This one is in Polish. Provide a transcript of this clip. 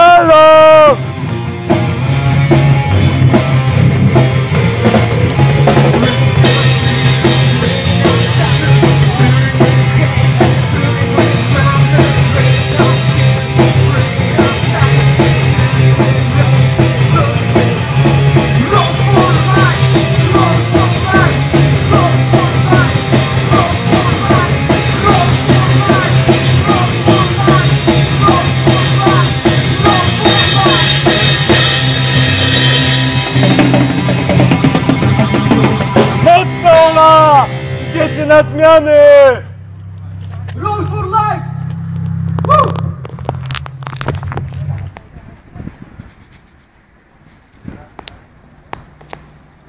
Hello! Dzieci na zmiany!